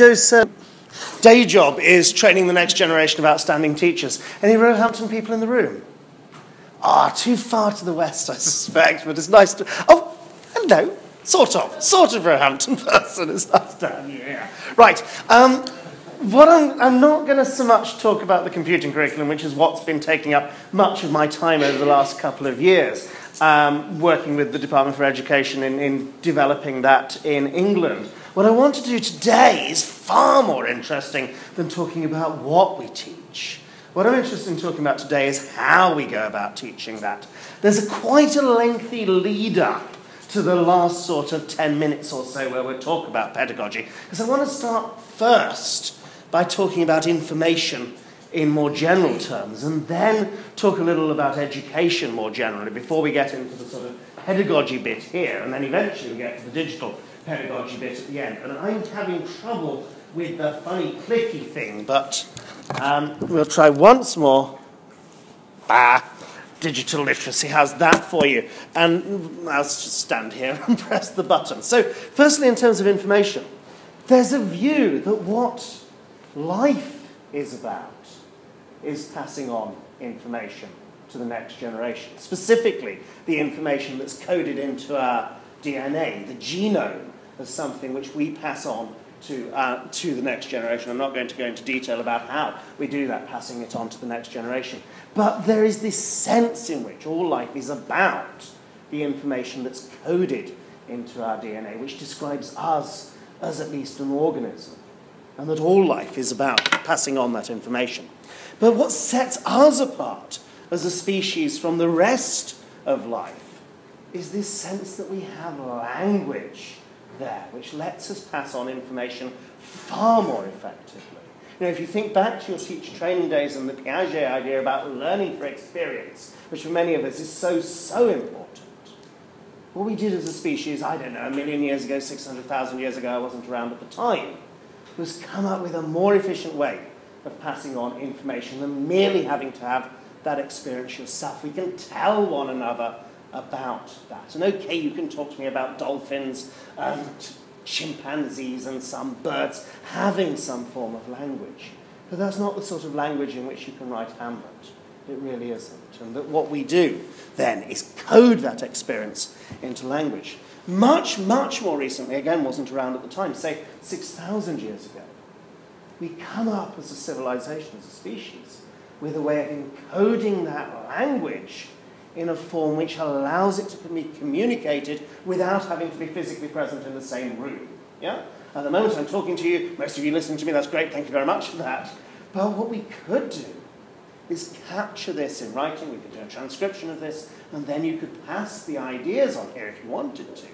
Joe's day job is training the next generation of outstanding teachers. Any Roehampton people in the room? Ah, too far to the west, I suspect, but it's nice to. Oh, hello. Sort of. Sort of Roehampton person. It's nice to here. Right. Um, what I'm, I'm not going to so much talk about the computing curriculum, which is what's been taking up much of my time over the last couple of years, um, working with the Department for Education in, in developing that in England. What I want to do today is far more interesting than talking about what we teach. What I'm interested in talking about today is how we go about teaching that. There's a quite a lengthy lead up to the last sort of 10 minutes or so where we'll talk about pedagogy, because I want to start first by talking about information in more general terms, and then talk a little about education more generally before we get into the sort of pedagogy bit here, and then eventually we get to the digital pedagogy bit at the end. And I'm having trouble with the funny clicky thing, but um, we'll try once more. Ah, digital literacy. has that for you? And I'll just stand here and press the button. So, firstly, in terms of information, there's a view that what life is about is passing on information to the next generation. Specifically, the information that's coded into our DNA, the genome, as something which we pass on to, uh, to the next generation. I'm not going to go into detail about how we do that, passing it on to the next generation. But there is this sense in which all life is about the information that's coded into our DNA, which describes us as at least an organism, and that all life is about passing on that information. But what sets us apart as a species from the rest of life is this sense that we have language there, which lets us pass on information far more effectively. You know, if you think back to your teacher training days and the Piaget idea about learning for experience, which for many of us is so, so important, what we did as a species, I don't know, a million years ago, 600,000 years ago, I wasn't around at the time, was come up with a more efficient way of passing on information than merely having to have that experience yourself. We can tell one another about that. And okay, you can talk to me about dolphins and chimpanzees and some birds having some form of language. But that's not the sort of language in which you can write Hamlet. It really isn't. And that what we do then is code that experience into language. Much, much more recently, again, wasn't around at the time, say 6,000 years ago, we come up as a civilization, as a species, with a way of encoding that language in a form which allows it to be communicated without having to be physically present in the same room. Yeah? At the moment I'm talking to you, most of you listening to me, that's great, thank you very much for that. But what we could do is capture this in writing, we could do a transcription of this, and then you could pass the ideas on here if you wanted to,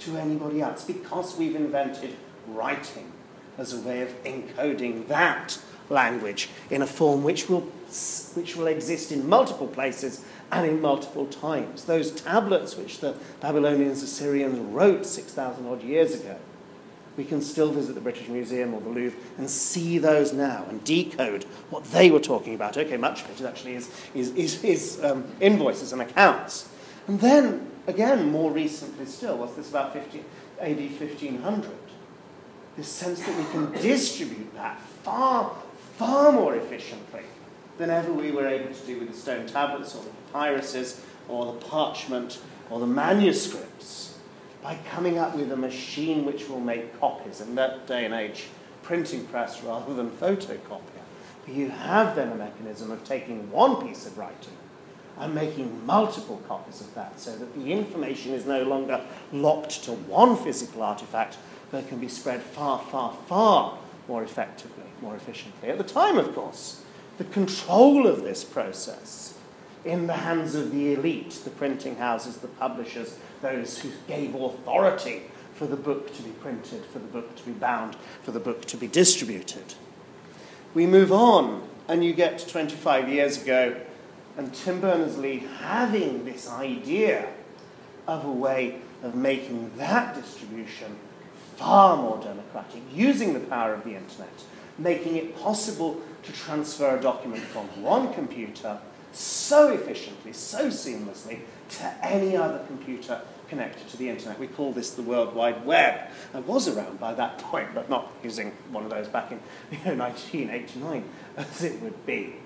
to anybody else, because we've invented writing as a way of encoding that language in a form which will, which will exist in multiple places and in multiple times. Those tablets which the Babylonians, Assyrians wrote 6,000 odd years ago, we can still visit the British Museum or the Louvre and see those now and decode what they were talking about. Okay, much of it actually is, is, is, is um, invoices and accounts. And then, again, more recently still, what's this about 50, AD 1500? This sense that we can distribute that far, far more efficiently than ever we were able to do with the stone tablets or the papyruses or the parchment or the manuscripts by coming up with a machine which will make copies. In that day and age, printing press rather than photocopier. But you have then a mechanism of taking one piece of writing and making multiple copies of that so that the information is no longer locked to one physical artifact, but can be spread far, far, far more effectively, more efficiently. At the time, of course, the control of this process in the hands of the elite, the printing houses, the publishers, those who gave authority for the book to be printed, for the book to be bound, for the book to be distributed. We move on, and you get to 25 years ago, and Tim Berners-Lee having this idea of a way of making that distribution far more democratic, using the power of the internet, making it possible to transfer a document from one computer so efficiently, so seamlessly to any other computer connected to the internet. We call this the World Wide Web. I was around by that point, but not using one of those back in you know, 1989 as it would be.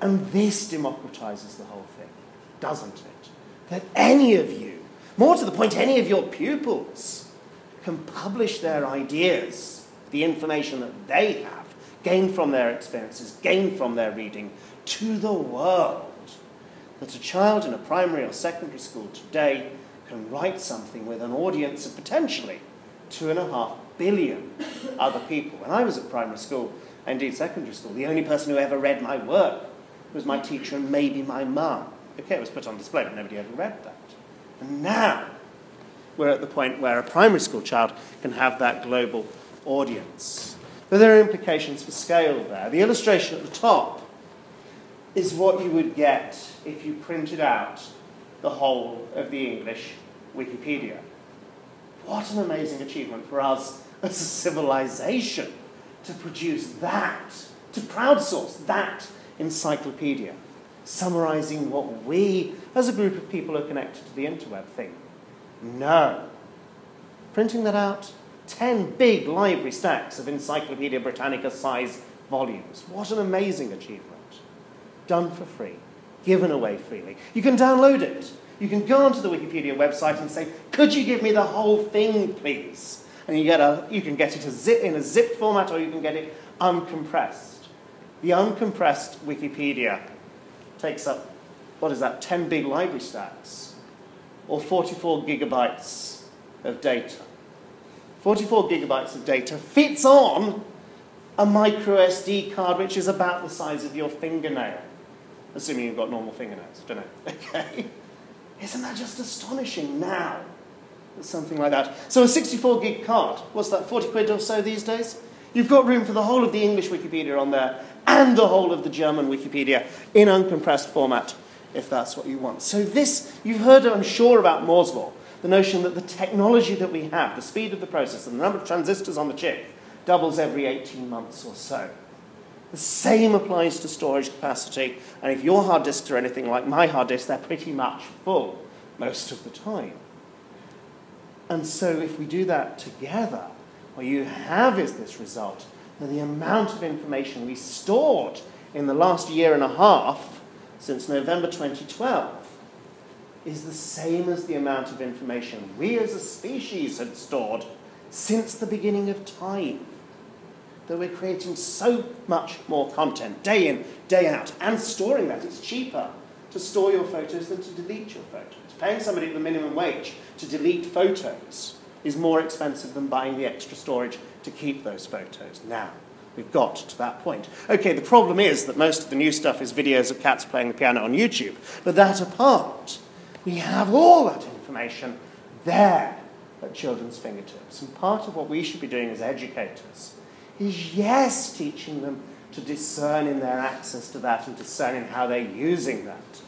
And this democratizes the whole thing, doesn't it? That any of you, more to the point, any of your pupils, can publish their ideas, the information that they have, gained from their experiences, gain from their reading, to the world. That a child in a primary or secondary school today can write something with an audience of potentially two and a half billion other people. When I was at primary school, indeed secondary school, the only person who ever read my work was my teacher and maybe my mum. Okay, it was put on display, but nobody ever read that. And now we're at the point where a primary school child can have that global audience. But there are implications for scale there. The illustration at the top is what you would get if you printed out the whole of the English Wikipedia. What an amazing achievement for us as a civilization to produce that, to crowdsource that encyclopedia, summarizing what we, as a group of people are connected to the interweb, think. No. Printing that out, 10 big library stacks of Encyclopedia Britannica size volumes. What an amazing achievement. Done for free, given away freely. You can download it. You can go onto the Wikipedia website and say, Could you give me the whole thing, please? And you, get a, you can get it a zip, in a zip format or you can get it uncompressed. The uncompressed Wikipedia takes up, what is that, 10 big library stacks or 44 gigabytes of data. 44 gigabytes of data fits on a micro SD card which is about the size of your fingernail. Assuming you've got normal fingernails, don't know. Okay? Isn't that just astonishing now? Something like that. So a 64 gig card, what's that, 40 quid or so these days? You've got room for the whole of the English Wikipedia on there and the whole of the German Wikipedia in uncompressed format if that's what you want. So this, you've heard, I'm sure, about Moore's Law, the notion that the technology that we have, the speed of the process, and the number of transistors on the chip doubles every 18 months or so. The same applies to storage capacity, and if your hard disks are anything like my hard disks, they're pretty much full most of the time. And so if we do that together, what you have is this result that the amount of information we stored in the last year and a half, since November 2012, is the same as the amount of information we as a species had stored since the beginning of time. That we're creating so much more content, day in, day out, and storing that. It's cheaper to store your photos than to delete your photos. Paying somebody the minimum wage to delete photos is more expensive than buying the extra storage to keep those photos. Now, we've got to that point. Okay, the problem is that most of the new stuff is videos of cats playing the piano on YouTube. But that apart, we have all that information there at children's fingertips. And part of what we should be doing as educators is, yes, teaching them to discern in their access to that and discern in how they're using that,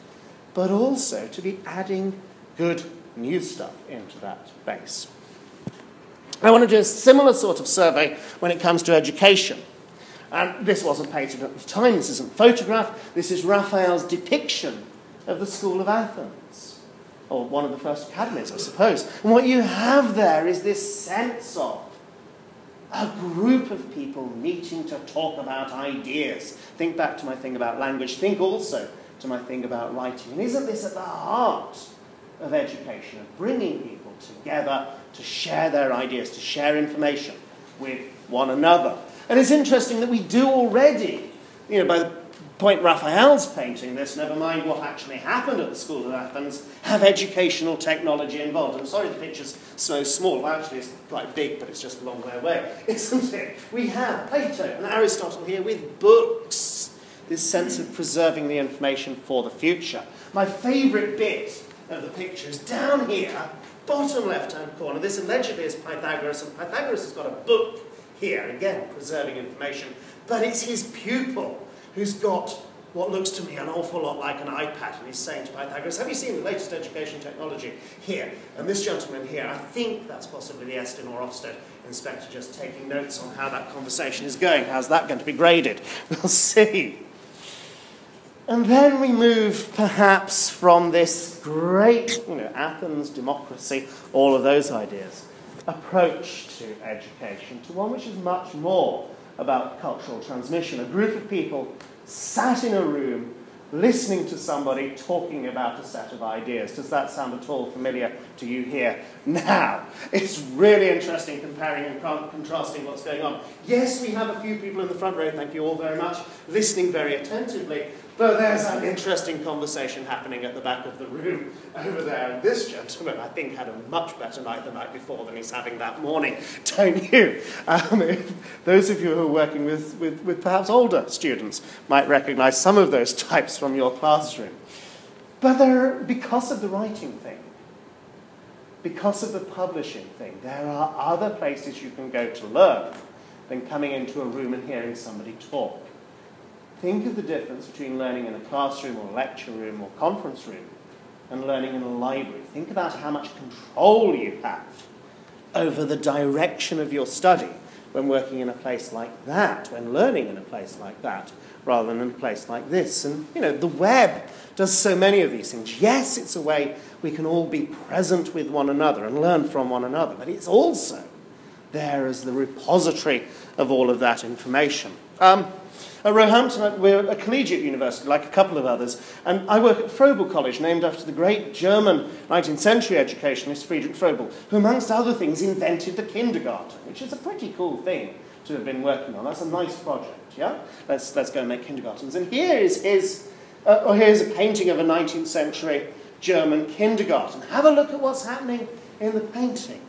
but also to be adding good new stuff into that base. I want to do a similar sort of survey when it comes to education. And this wasn't painted at the time, this isn't photograph, this is Raphael's depiction of the School of Athens, or one of the first academies, I suppose. And what you have there is this sense of a group of people meeting to talk about ideas. Think back to my thing about language, think also to my thing about writing. And isn't this at the heart of education, of bringing people together to share their ideas, to share information with one another? And it's interesting that we do already, you know, by the point Raphael's painting this, never mind what actually happened at the School of Athens, have educational technology involved. I'm sorry the picture's so small. Actually, it's quite big, but it's just a long way away, isn't it? We have Plato and Aristotle here with books, this sense of preserving the information for the future. My favourite bit of the picture is down here, bottom left-hand corner. This allegedly is Pythagoras, and Pythagoras has got a book here, again, preserving information, but it's his pupil who's got what looks to me an awful lot like an iPad, and he's saying to Pythagoras, Have you seen the latest education technology here? And this gentleman here, I think that's possibly the Estyn or Ofsted inspector just taking notes on how that conversation is going. How's that going to be graded? We'll see. And then we move perhaps from this great, you know, Athens, democracy, all of those ideas, approach to education to one which is much more about cultural transmission. A group of people sat in a room listening to somebody talking about a set of ideas. Does that sound at all familiar to you here? Now, it's really interesting comparing and contrasting what's going on. Yes, we have a few people in the front row, thank you all very much, listening very attentively, but there's an interesting conversation happening at the back of the room over there. And this gentleman, I think, had a much better night the night before than he's having that morning, don't you? Um, those of you who are working with, with, with perhaps older students might recognize some of those types from your classroom. But there, because of the writing thing, because of the publishing thing, there are other places you can go to learn than coming into a room and hearing somebody talk. Think of the difference between learning in a classroom or lecture room or conference room and learning in a library. Think about how much control you have over the direction of your study when working in a place like that, when learning in a place like that, rather than in a place like this. And, you know, the web does so many of these things. Yes, it's a way we can all be present with one another and learn from one another, but it's also there as the repository of all of that information. Um, at Roehampton, we're a collegiate university, like a couple of others, and I work at Froebel College, named after the great German 19th century educationist Friedrich Froebel, who, amongst other things, invented the kindergarten, which is a pretty cool thing to have been working on. That's a nice project, yeah? Let's, let's go and make kindergartens. And here is his, uh, or here's a painting of a 19th century German kindergarten. Have a look at what's happening in the painting.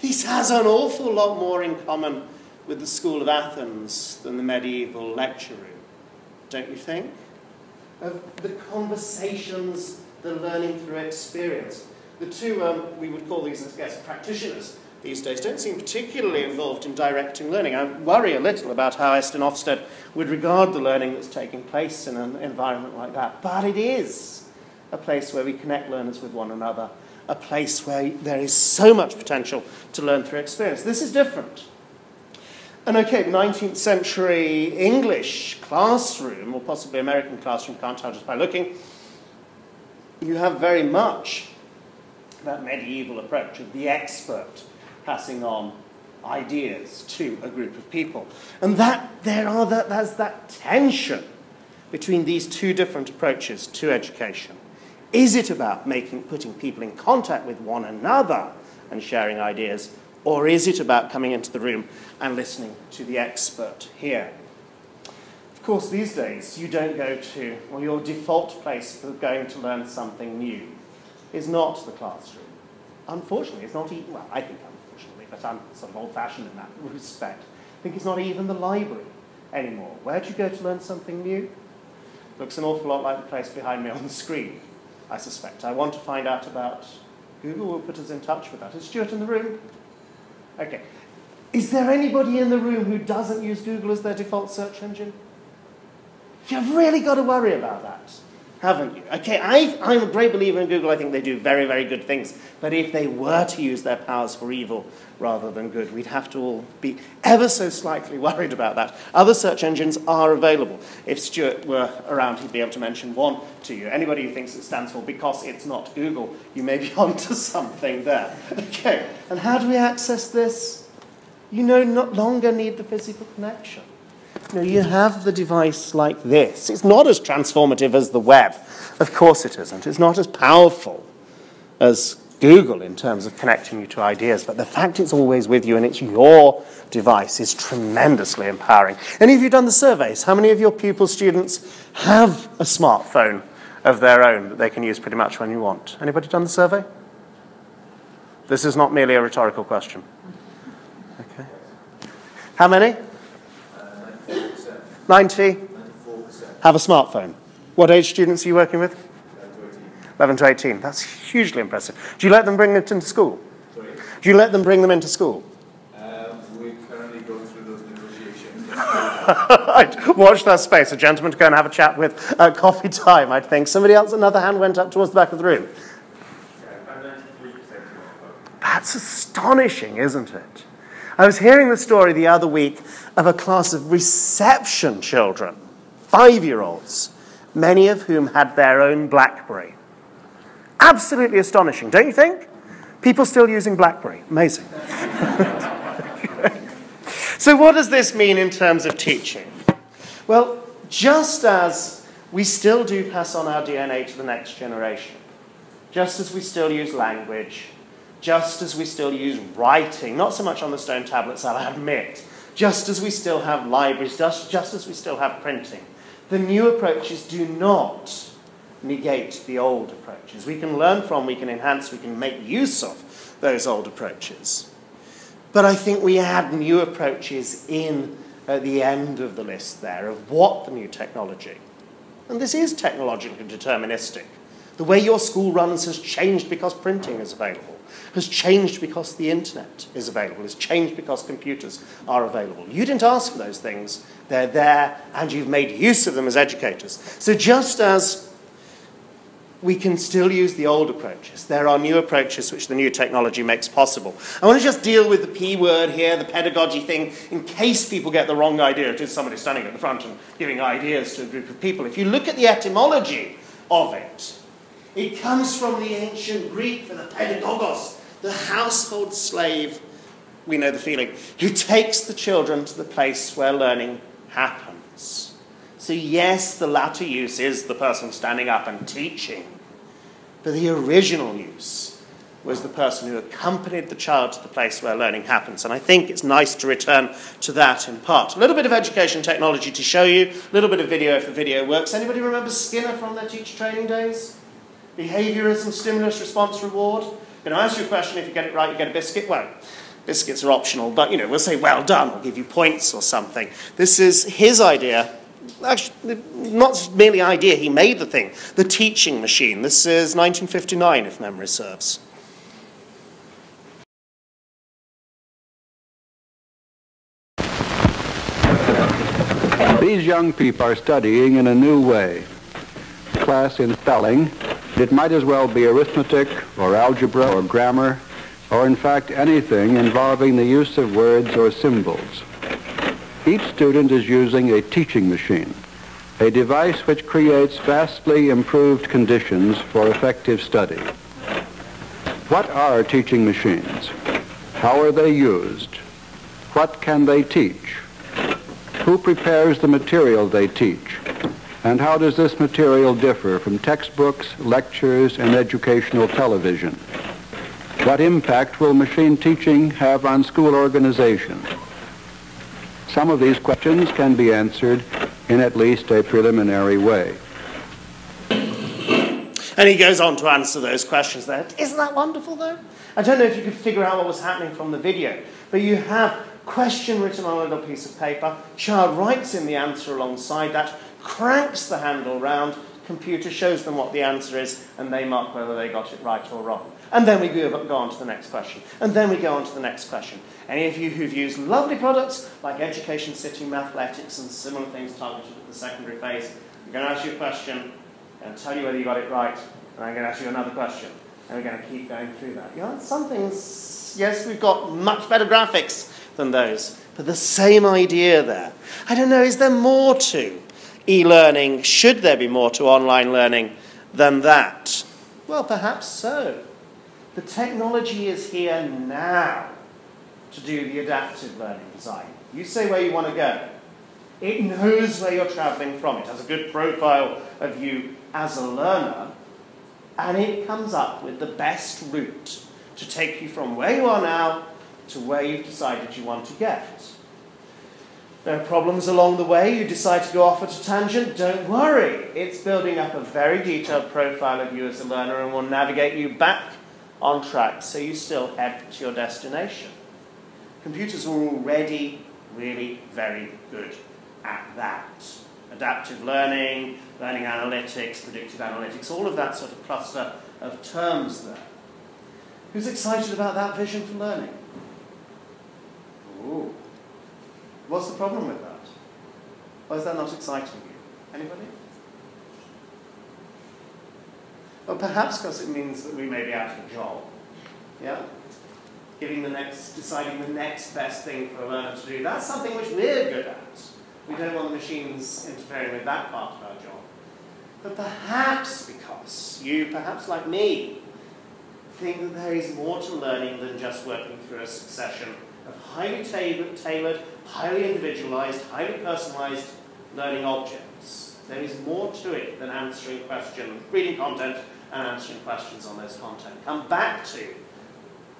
This has an awful lot more in common with the School of Athens than the medieval lecture room, don't you think? Of the conversations, the learning through experience. The two, um, we would call these, I guess, practitioners these days, don't seem particularly involved in directing learning. I worry a little about how Estyn Ofsted would regard the learning that's taking place in an environment like that. But it is a place where we connect learners with one another, a place where there is so much potential to learn through experience. This is different. And okay, 19th century English classroom, or possibly American classroom, can't tell just by looking, you have very much that medieval approach of the expert passing on ideas to a group of people. And that there are that there's that tension between these two different approaches to education. Is it about making putting people in contact with one another and sharing ideas? Or is it about coming into the room and listening to the expert here? Of course, these days, you don't go to, or your default place for going to learn something new is not the classroom. Unfortunately, it's not even, well, I think unfortunately, but I'm sort of old fashioned in that respect. I think it's not even the library anymore. Where do you go to learn something new? Looks an awful lot like the place behind me on the screen, I suspect. I want to find out about Google will put us in touch with that. Is Stuart in the room? Okay. Is there anybody in the room who doesn't use Google as their default search engine? You've really got to worry about that, haven't you? Okay, i am a great believer in Google. I think they do very, very good things. But if they were to use their powers for evil rather than good, we'd have to all be ever so slightly worried about that. Other search engines are available. If Stuart were around, he'd be able to mention one to you. Anybody who thinks it stands for because it's not Google, you may be onto something there. Okay, and how do we access this? You no longer need the physical connection. You, know, you have the device like this. It's not as transformative as the web. Of course it isn't. It's not as powerful as Google in terms of connecting you to ideas, but the fact it's always with you and it's your device is tremendously empowering. Any of you done the surveys? How many of your pupil students have a smartphone of their own that they can use pretty much when you want? Anybody done the survey? This is not merely a rhetorical question. Okay. How many? 90? Have a smartphone. What age students are you working with? 11 to 18. That's hugely impressive. Do you let them bring it into school? Sorry? Do you let them bring them into school? We're currently going through those negotiations. Watch that space. A gentleman to go and have a chat with at coffee time, I think. Somebody else, another hand went up towards the back of the room. That's astonishing, isn't it? I was hearing the story the other week of a class of reception children, five year olds, many of whom had their own BlackBerry. Absolutely astonishing, don't you think? People still using BlackBerry. Amazing. so, what does this mean in terms of teaching? Well, just as we still do pass on our DNA to the next generation, just as we still use language, just as we still use writing, not so much on the stone tablets, I'll admit, just as we still have libraries, just, just as we still have printing, the new approaches do not negate the old approaches. We can learn from, we can enhance, we can make use of those old approaches. But I think we add new approaches in at the end of the list there of what the new technology. And this is technologically deterministic. The way your school runs has changed because printing is available, has changed because the internet is available, has changed because computers are available. You didn't ask for those things, they're there, and you've made use of them as educators. So just as we can still use the old approaches. There are new approaches which the new technology makes possible. I want to just deal with the P word here, the pedagogy thing, in case people get the wrong idea. It is somebody standing at the front and giving ideas to a group of people. If you look at the etymology of it, it comes from the ancient Greek for the pedagogos, the household slave, we know the feeling, who takes the children to the place where learning happens. So, yes, the latter use is the person standing up and teaching, but the original use was the person who accompanied the child to the place where learning happens. And I think it's nice to return to that in part. A little bit of education technology to show you, a little bit of video if the video works. Anybody remember Skinner from their teacher training days? Behaviorism, stimulus, response, reward. You know, ask you a question, if you get it right, you get a biscuit. Well, biscuits are optional, but you know, we'll say well done, we'll give you points or something. This is his idea actually, not merely idea, he made the thing, the teaching machine. This is 1959, if memory serves. These young people are studying in a new way. Class in spelling, it might as well be arithmetic or algebra or grammar or in fact anything involving the use of words or symbols. Each student is using a teaching machine, a device which creates vastly improved conditions for effective study. What are teaching machines? How are they used? What can they teach? Who prepares the material they teach? And how does this material differ from textbooks, lectures, and educational television? What impact will machine teaching have on school organization? Some of these questions can be answered in at least a preliminary way. And he goes on to answer those questions there. Isn't that wonderful, though? I don't know if you could figure out what was happening from the video, but you have question written on a little piece of paper. Child writes in the answer alongside that, cranks the handle round, computer shows them what the answer is, and they mark whether they got it right or wrong. And then we go, on to the next question. And then we go on to the next question. Any of you who've used lovely products like Education City, Mathletics, and similar things targeted at the secondary phase, I'm going to ask you a question and tell you whether you got it right, and I'm going to ask you another question. And we're going to keep going through that. You know, some things, yes, we've got much better graphics than those, but the same idea there. I don't know, is there more to e learning? Should there be more to online learning than that? Well, perhaps so. The technology is here now to do the adaptive learning design. You say where you want to go. It knows where you're traveling from. It has a good profile of you as a learner, and it comes up with the best route to take you from where you are now to where you've decided you want to get. There are problems along the way. You decide to go off at a tangent. Don't worry. It's building up a very detailed profile of you as a learner and will navigate you back on track so you still head to your destination. Computers are already really very good at that. Adaptive learning, learning analytics, predictive analytics, all of that sort of cluster of terms there. Who's excited about that vision for learning? Ooh. What's the problem with that? Why is that not exciting you? Anybody? Well, perhaps because it means that we may be out of a job. Yeah? Giving the next, deciding the next best thing for a learner to do. That's something which we're good at. We don't want the machines interfering with that part of our job. But perhaps because you, perhaps like me, think that there is more to learning than just working through a succession of highly tailored, highly individualized, highly personalized learning objects. There is more to it than answering questions, reading content and answering questions on those content. Come back to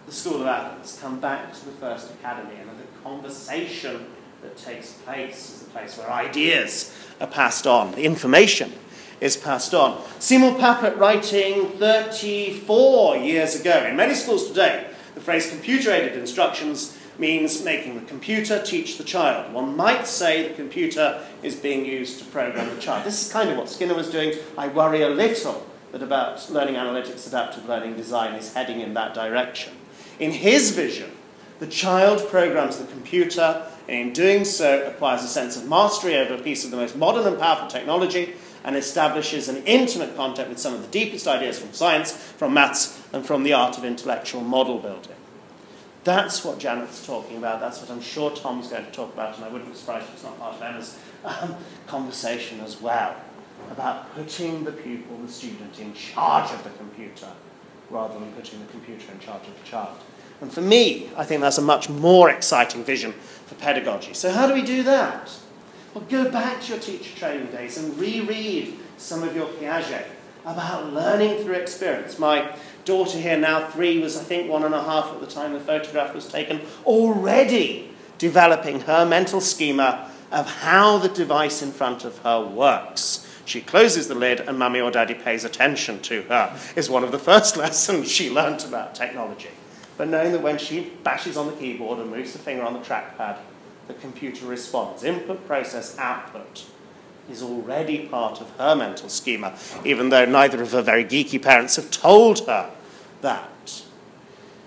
the School of Athens, come back to the First Academy and the conversation that takes place is the place where ideas are passed on, the information is passed on. Seymour Papert, writing 34 years ago, in many schools today, the phrase computer aided instructions means making the computer teach the child. One might say the computer is being used to program the child. This is kind of what Skinner was doing. I worry a little that about learning analytics, adaptive learning design is heading in that direction. In his vision, the child programs the computer, and in doing so acquires a sense of mastery over a piece of the most modern and powerful technology and establishes an intimate contact with some of the deepest ideas from science, from maths, and from the art of intellectual model building. That's what Janet's talking about. That's what I'm sure Tom's going to talk about, and I wouldn't be surprised if it's not part of Emma's um, conversation as well, about putting the pupil, the student, in charge of the computer rather than putting the computer in charge of the child. And for me, I think that's a much more exciting vision for pedagogy. So, how do we do that? Well, go back to your teacher training days and reread some of your Piaget about learning through experience. My daughter here, now three, was I think one and a half at the time the photograph was taken, already developing her mental schema of how the device in front of her works. She closes the lid and mummy or daddy pays attention to her, is one of the first lessons she learnt about technology. But knowing that when she bashes on the keyboard and moves the finger on the trackpad, the computer responds. Input, process, output is already part of her mental schema, even though neither of her very geeky parents have told her that.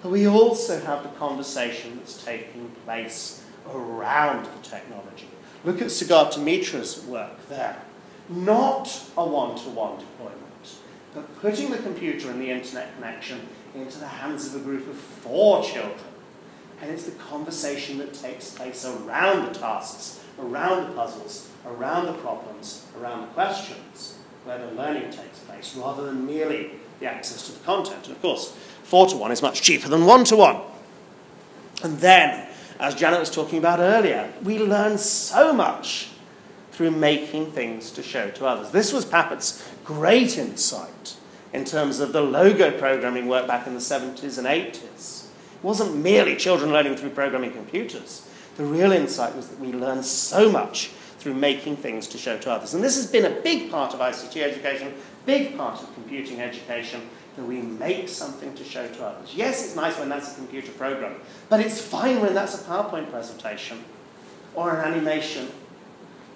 But we also have the conversation that's taking place around the technology. Look at Sugata Mitra's work there. Not a one to one deployment, but putting the computer and the internet connection into the hands of a group of four children. And it's the conversation that takes place around the tasks, around the puzzles, around the problems, around the questions, where the learning takes place, rather than merely the access to the content. And of course, four to one is much cheaper than one to one. And then, as Janet was talking about earlier, we learn so much through making things to show to others. This was Papert's great insight in terms of the logo programming work back in the 70s and 80s. It wasn't merely children learning through programming computers. The real insight was that we learn so much through making things to show to others. And this has been a big part of ICT education, big part of computing education, that we make something to show to others. Yes, it's nice when that's a computer program, but it's fine when that's a PowerPoint presentation, or an animation,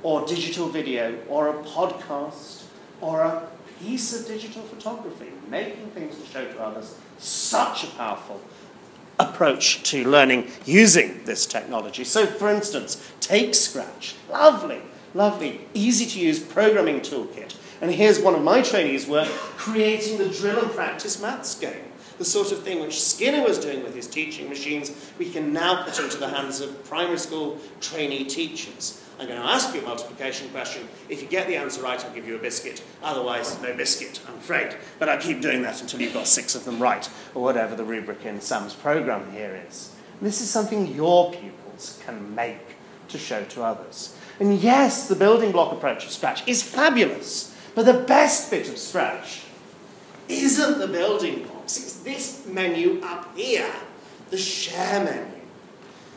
or digital video, or a podcast, or a piece of digital photography. Making things to show to others, such a powerful approach to learning using this technology. So, for instance, take Scratch. Lovely, lovely, easy to use programming toolkit. And here's one of my trainees' work creating the drill and practice maths game. The sort of thing which Skinner was doing with his teaching machines, we can now put into the hands of primary school trainee teachers. I'm going to ask you a multiplication question. If you get the answer right, I'll give you a biscuit. Otherwise, no biscuit, I'm afraid. But I'll keep doing that until you've got six of them right, or whatever the rubric in Sam's program here is. And this is something your pupils can make to show to others. And yes, the building block approach of Scratch is fabulous, but the best bit of Scratch isn't the building blocks, it's this menu up here, the share menu.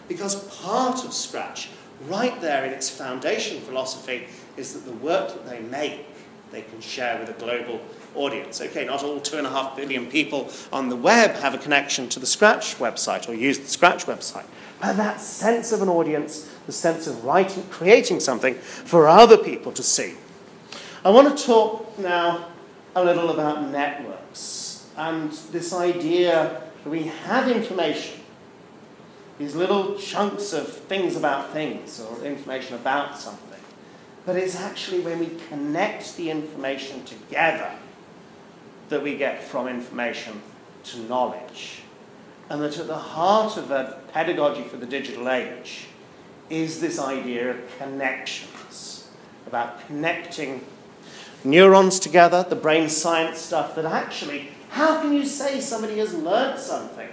Because part of Scratch right there in its foundation philosophy is that the work that they make, they can share with a global audience. Okay, not all two and a half billion people on the web have a connection to the Scratch website or use the Scratch website. But that sense of an audience, the sense of writing, creating something for other people to see. I want to talk now a little about networks and this idea that we have information these little chunks of things about things or information about something. But it's actually when we connect the information together that we get from information to knowledge. And that at the heart of a pedagogy for the digital age is this idea of connections, about connecting neurons together, the brain science stuff, that actually, how can you say somebody has learned something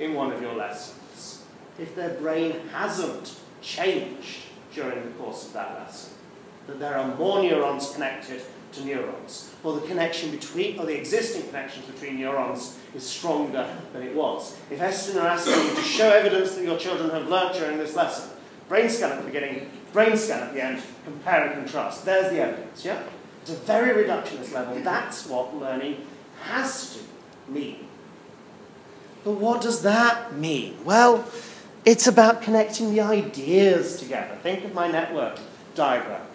in one of your lessons if their brain hasn't changed during the course of that lesson? That there are more neurons connected to neurons, or the connection between, or the existing connections between neurons is stronger than it was. If Estyn are asking you to show evidence that your children have learnt during this lesson, brain scan at the beginning, brain scan at the end, compare and contrast. There's the evidence, yeah? At a very reductionist level, that's what learning has to mean. But what does that mean? Well, it's about connecting the ideas together. Think of my network diagram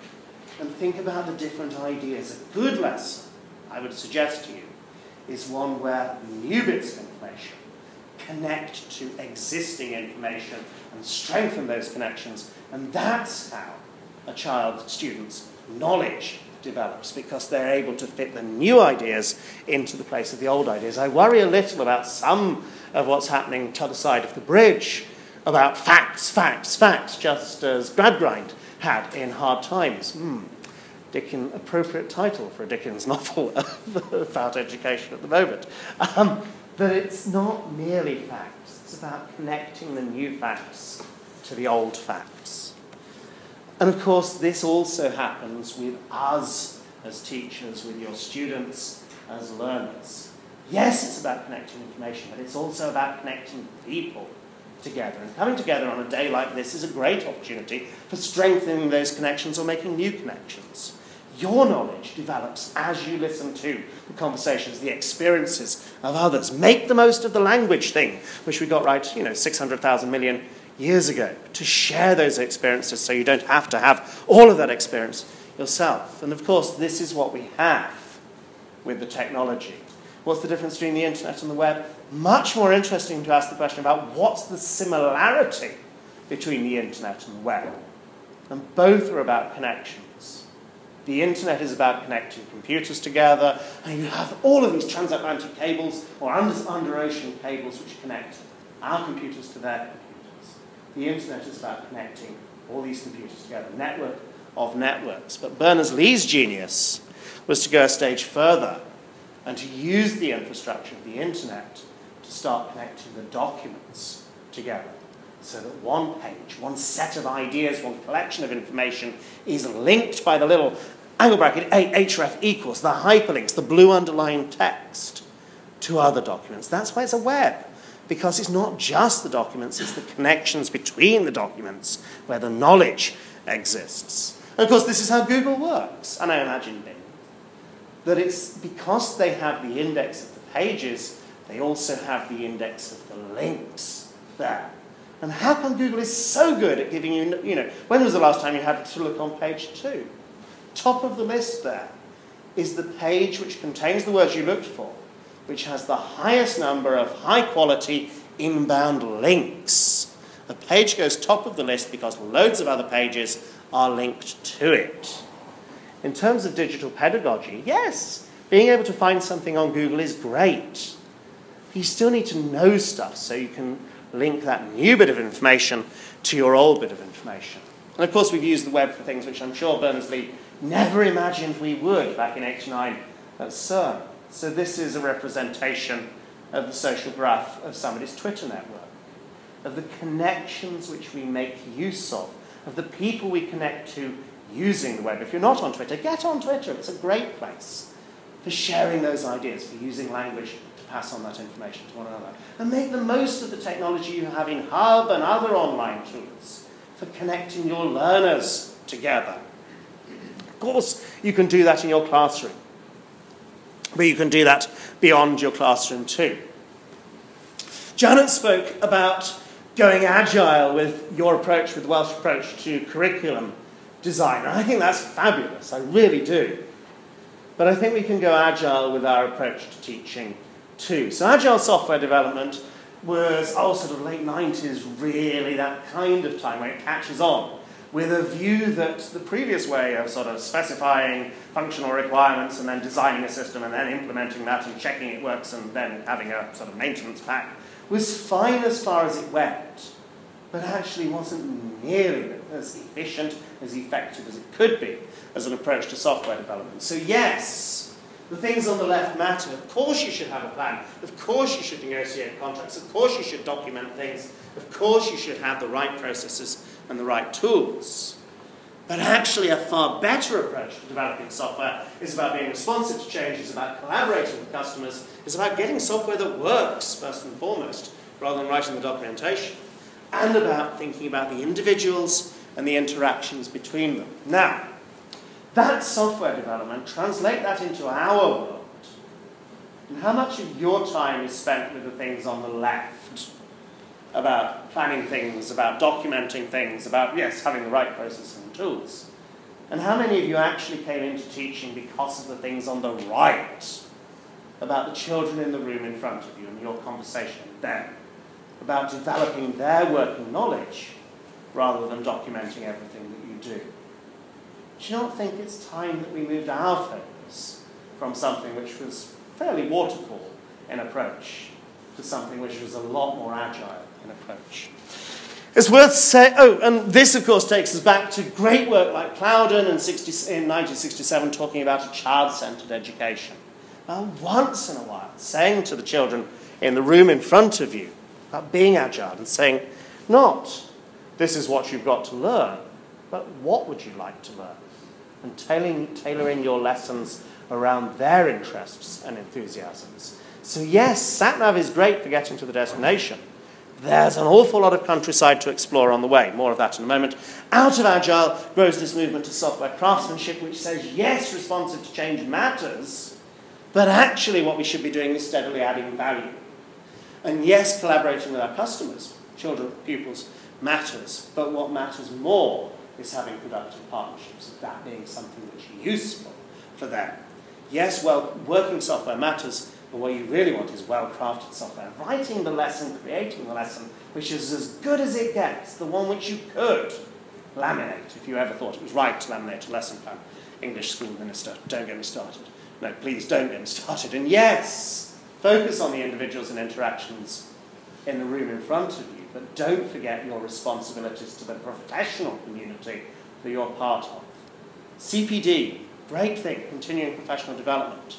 and think about the different ideas. A good lesson, I would suggest to you, is one where new bits of information connect to existing information and strengthen those connections. And that's how a child, student's knowledge develops because they're able to fit the new ideas into the place of the old ideas. I worry a little about some of what's happening to the other side of the bridge about facts, facts, facts, just as Gradgrind had in Hard Times. Hmm. Dickens, appropriate title for a Dickens novel about education at the moment. Um, but it's not merely facts, it's about connecting the new facts to the old facts. And of course, this also happens with us as teachers, with your students as learners. Yes, it's about connecting information, but it's also about connecting people together. And coming together on a day like this is a great opportunity for strengthening those connections or making new connections. Your knowledge develops as you listen to the conversations, the experiences of others. Make the most of the language thing, which we got right, you know, 600,000 million years ago, to share those experiences so you don't have to have all of that experience yourself. And of course, this is what we have with the technology. What's the difference between the internet and the web? Much more interesting to ask the question about what's the similarity between the internet and the web. And both are about connections. The internet is about connecting computers together, and you have all of these transatlantic cables or under, ocean cables which connect our computers to their computers. The internet is about connecting all these computers together, network of networks. But Berners Lee's genius was to go a stage further and to use the infrastructure of the internet to start connecting the documents together so that one page, one set of ideas, one collection of information is linked by the little angle bracket href equals, the hyperlinks, the blue underlined text to other documents. That's why it's a web, because it's not just the documents, it's the connections between the documents where the knowledge exists. And of course, this is how Google works, and I imagine Bing that it's because they have the index of the pages, they also have the index of the links there. And how come Google is so good at giving you, you know, when was the last time you had to look on page two? Top of the list there is the page which contains the words you looked for, which has the highest number of high quality inbound links. The page goes top of the list because loads of other pages are linked to it. In terms of digital pedagogy, yes, being able to find something on Google is great. You still need to know stuff so you can link that new bit of information to your old bit of information. And of course, we've used the web for things which I'm sure Berners-Lee never imagined we would back in 89 at CERN. So this is a representation of the social graph of somebody's Twitter network, of the connections which we make use of, of the people we connect to using the web. If you're not on Twitter, get on Twitter. It's a great place for sharing those ideas, for using language to pass on that information to one another. And make the most of the technology you have in Hwb and other online tools for connecting your learners together. Of course, you can do that in your classroom, but you can do that beyond your classroom too. Janet spoke about going agile with your approach, with the Welsh approach to curriculum design. And I think that's fabulous. I really do. But I think we can go agile with our approach to teaching too. So agile software development was, oh, sort of late 90s, really that kind of time where it catches on with a view that the previous way of sort of specifying functional requirements and then designing a system and then implementing that and checking it works and then having a sort of maintenance pack was fine as far as it went. but actually wasn't nearly as efficient, as effective as it could be as an approach to software development. So, yes, the things on the left matter. Of course, you should have a plan. Of course, you should negotiate contracts. Of course, you should document things. Of course, you should have the right processes and the right tools. But actually, a far better approach to developing software is about being responsive to change, is about collaborating with customers, is about getting software that works, first and foremost, rather than writing the documentation, and about thinking about the individuals and the interactions between them. Now, that software development, translate that into our world. And how much of your time is spent with the things on the left? About planning things, about documenting things, about, yes, having the right process and tools. And how many of you actually came into teaching because of the things on the right? About the children in the room in front of you and your conversation with them. About developing their working knowledge rather than documenting everything that you do. Do you not think it's time that we moved our focus from something which was fairly waterfall in approach to something which was a lot more agile approach? It's worth saying, oh, and this, of course, takes us back to great work like Plowden in, 60, in 1967 talking about a child centered education. Now, once in a while, saying to the children in the room in front of you about being agile and saying, not, this is what you've got to learn, but what would you like to learn? And tailoring, tailoring your lessons around their interests and enthusiasms. So, yes, SatNav is great for getting to the destination. There's an awful lot of countryside to explore on the way. More of that in a moment. Out of Agile grows this movement to software craftsmanship, which says, yes, responsive to change matters, but actually what we should be doing is steadily adding value. And yes, collaborating with our customers, children, pupils, matters, but what matters more is having productive partnerships, that being something is useful for them. Yes, well, working software matters, but what you really want is well crafted software. Writing the lesson, creating the lesson, which is as good as it gets, the one which you could laminate if you ever thought it was right to laminate a lesson plan. English school minister, don't get me started. No, please don't get me started. And yes, focus on the individuals and interactions in the room in front of you, but don't forget your responsibilities to the professional community that you're part of. CPD, great thing, continuing professional development.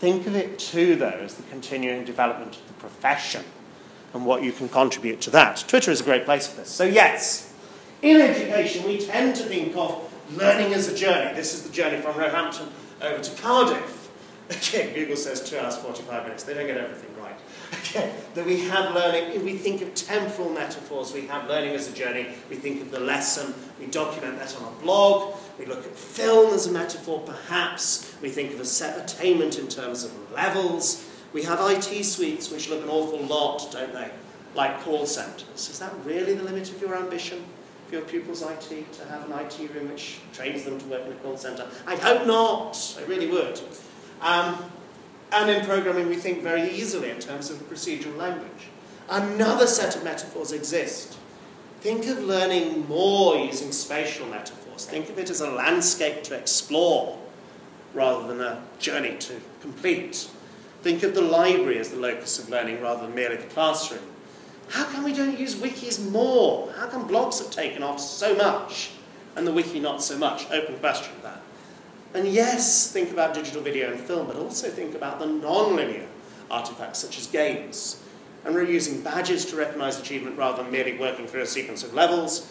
Think of it too, though, as the continuing development of the profession and what you can contribute to that. Twitter is a great place for this. So, yes, in education, we tend to think of learning as a journey. This is the journey from Roehampton over to Cardiff. Okay, Google says two hours, 45 minutes. They don't get everything right. Okay, that we have learning, we think of temporal metaphors, we have learning as a journey, we think of the lesson, we document that on a blog, we look at film as a metaphor perhaps, we think of attainment in terms of levels, we have IT suites which look an awful lot, don't they, like call centres. Is that really the limit of your ambition? For your pupils' IT, to have an IT room which trains them to work in a call centre? I hope not. I really would. Um, and in programming, we think very easily in terms of procedural language. Another set of metaphors exist. Think of learning more using spatial metaphors. Think of it as a landscape to explore rather than a journey to complete. Think of the library as the locus of learning rather than merely the classroom. How come we don't use wikis more? How come blogs have taken off so much and the wiki not so much? Open question that. And yes, think about digital video and film, but also think about the non-linear artifacts such as games. And we're using badges to recognize achievement rather than merely working through a sequence of levels.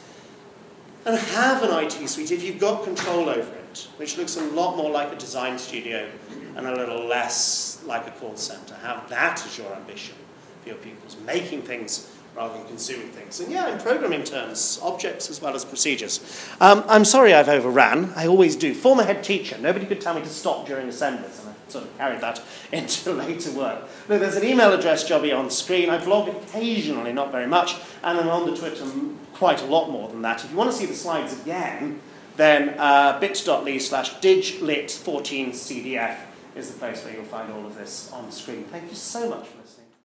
And have an IT suite if you've got control over it, which looks a lot more like a design studio and a little less like a call center. Have that as your ambition for your pupils, making things rather than consuming things. And yeah, in programming terms, objects as well as procedures. Um, I'm sorry I've overran. I always do. Former head teacher. Nobody could tell me to stop during assemblies, and I sort of carried that into later work. Look, there's an email address jobby on screen. I blog occasionally, not very much, and I'm on the Twitter quite a lot more than that. If you want to see the slides again, then uh, bit.ly slash diglit14cdf is the place where you'll find all of this on screen. Thank you so much.